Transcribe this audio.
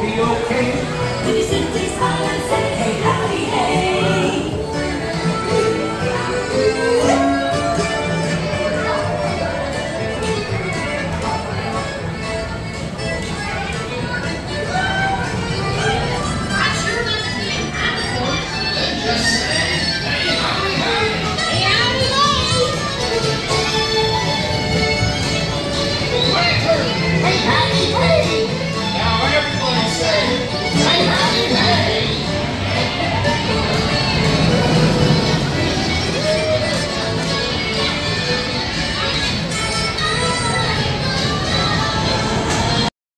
be okay. Will you simply smile and say? Hey!